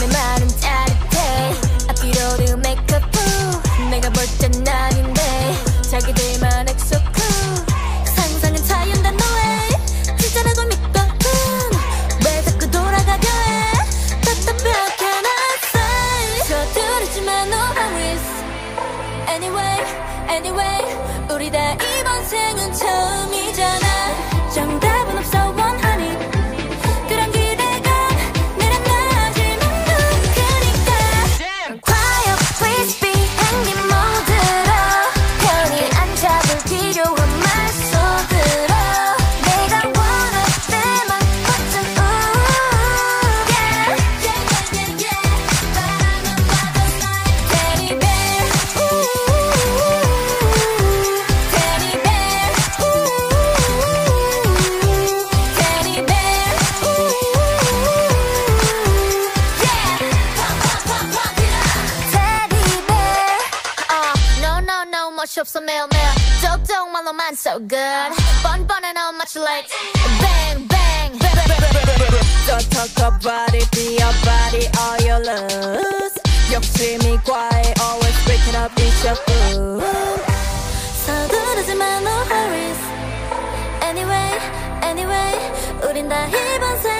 사람의 말은 짜릿해. 앞뒤로도 메이크업 후. 내가 볼 땐 아닌데. 자기들만 엑소 후 상상은 자연 단 너의 진짜라고 믿고 왜 자꾸 돌아가려 해? 답답해 can I say 서두르지만 no always anyway anyway. 우리 다 이번 생은 참 맛이 없어 매일매일. 쪽쪽말로만 so good. 뻔뻔해 너무 much like bang bang Don't talk about it, be your body all your you lose 욕심이 과해 always breaking up is your food 서두르지 마 no hurries Anyway anyway 우린 다 이번 생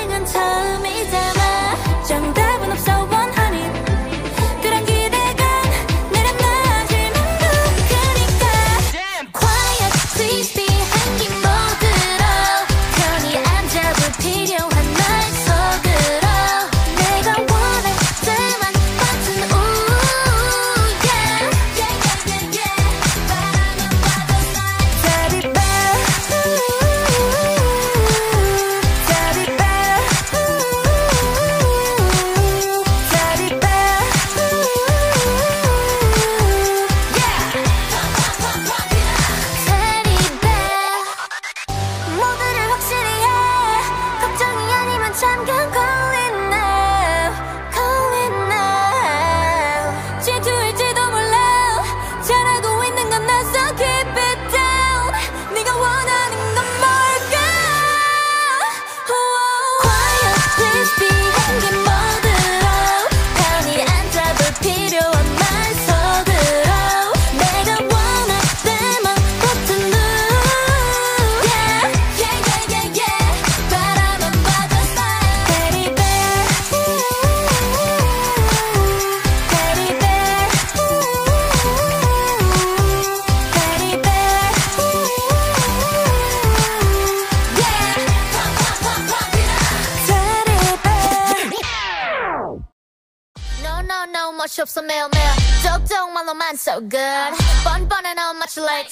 멋이 없어 매일매일 똑똑말로 만 so good. 뻔뻔해나 much bang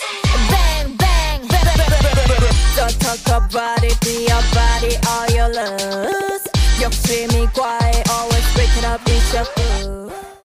bang bang bang bang Don't talk about it be your body all your lust 욕심이 과해 always up it's your food